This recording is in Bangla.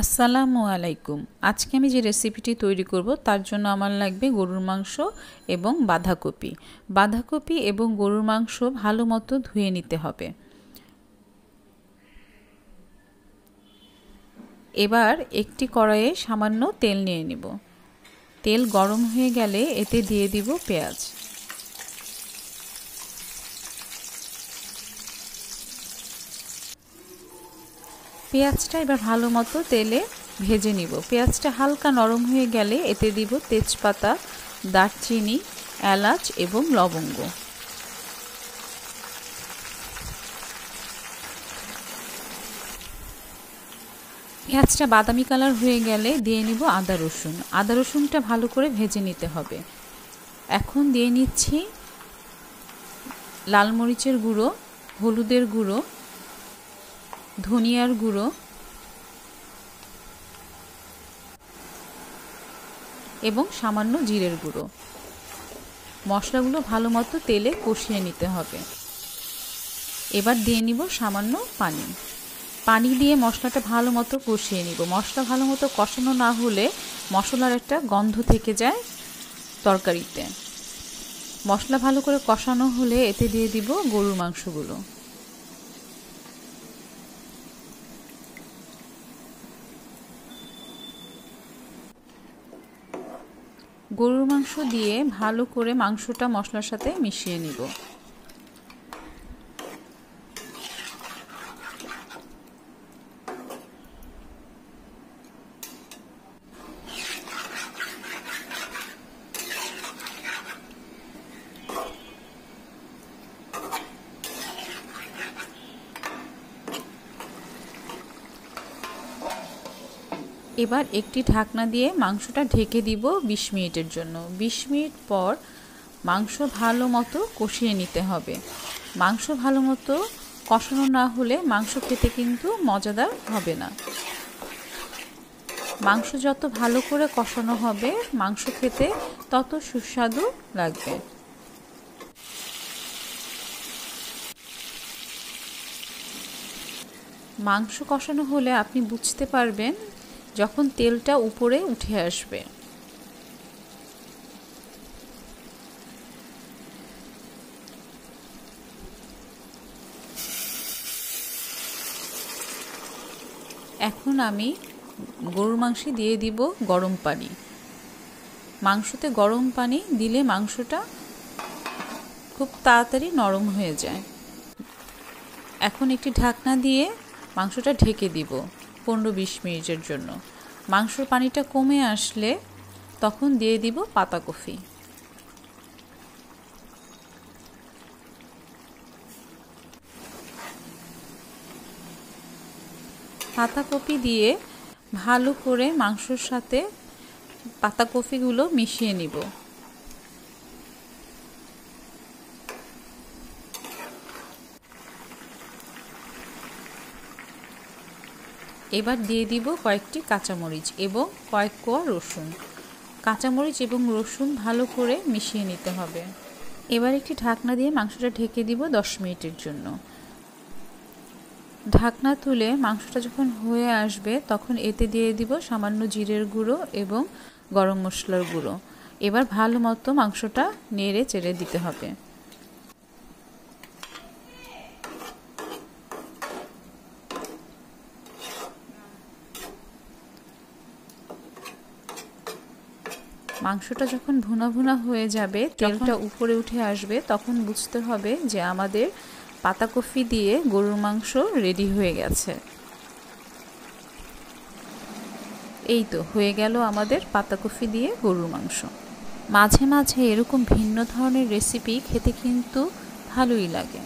আসসালামু আলাইকুম। আজকে আমি যে রেসিপিটি তৈরি করব, তার জন্য আমার লাগবে গরুর মাংস এবং বাঁধাকপি। বাঁধাকপি এবং গরুর মাংস ভালো মতো ধুয়ে নিতে হবে। এবার একটি কড়াইয়ে সামান্য তেল নিয়ে নিব। তেল গরম হয়ে গেলে এতে দিয়ে দিব পেঁয়াজ। পেঁয়াজটা এবার ভালো মতো তেলে ভেজে নিব। পেঁয়াজটা হালকা নরম হয়ে গেলে এতে দিব তেজপাতা, দারচিনি, এলাচ এবং লবঙ্গ। পেঁয়াজটা বাদামি কালার হয়ে গেলে দিয়ে নিব আদা রসুন। আদা রসুনটা ভালো করে ভেজে নিতে হবে। এখন দিয়ে নিচ্ছি লাল মরিচের গুঁড়ো, হলুদের গুঁড়ো ধনিয়ার গুঁড়ো। এবং সামান্য জিরের গুঁড়ো। মশলাগুলো ভালো মতো তেলে কষিয়ে নিতে হবে। এবার দিয়ে নিব সামান্য পানি। পানি দিয়ে মশলাটা ভালো মতো কষিয়ে নিব। মশলা ভালো মতো কষানো না হলে মশলার একটা গন্ধ থেকে যায় তরকারিতে। মশলা ভালো করে কষানো হলে এতে দিয়ে দিব গরুর মাংসগুলো। গরুর মাংস দিয়ে ভালো করে মাংসটা মশলার সাথে মিশিয়ে নিব। এবার একটি ঢাকনা দিয়ে মাংসটা ঢেকে দিব ২০ মিনিটের জন্য। ২০ মিনিট পর মাংস ভালো মতো কষিয়ে নিতে হবে। মাংস ভালো মতো কষানো না হলে মাংস খেতে কিন্তু মজাদার হবে না। মাংস যত ভালো করে কষানো হবে, মাংস খেতে তত সুস্বাদু লাগবে। মাংস কষানো হলে আপনি বুঝতে পারবেন যখন তেলটা উপরে উঠে আসবে। এখন আমি গরুর মাংসে দিয়ে দিব গরম পানি। মাংসতে গরম পানি দিলে মাংসটা খুব তাড়াতাড়ি নরম হয়ে যায়। এখন একটি ঢাকনা দিয়ে মাংসটা ঢেকে দিব। পনেরো বিশ মিনিটের জন্য। মাংসর পানিটা কমে আসলে তখন দিয়ে দিব পাতাকপি পাতাকপি দিয়ে ভালো করে মাংসর সাথে পাতাকপিগুলো মিশিয়ে নিব। এবার দিয়ে দিব কয়েকটি কাঁচামরিচ এবং কয়েক কোয়া রসুন। কাঁচামরিচ এবং রসুন ভালো করে মিশিয়ে নিতে হবে। এবার একটি ঢাকনা দিয়ে মাংসটা ঢেকে দিব দশ মিনিটের জন্য। ঢাকনা তুলে মাংসটা যখন হয়ে আসবে, তখন এতে দিয়ে দিব সামান্য জিরের গুঁড়ো এবং গরম মশলার গুঁড়ো। এবার ভালো মতো মাংসটা নেড়ে চেড়ে দিতে হবে। মাংসটা যখন ভুনা ভুনা হয়ে যাবে তেলটা উপরে উঠে আসবে তখন বুঝতে হবে যে আমাদের পাতাকপি দিয়ে গরুর মাংস রেডি হয়ে গেছে। এই তো হয়ে গেল আমাদের পাতাকপি দিয়ে গরুর মাংস। মাঝে মাঝে এরকম ভিন্ন ধরনের রেসিপি খেতে কিন্তু ভালোই লাগে।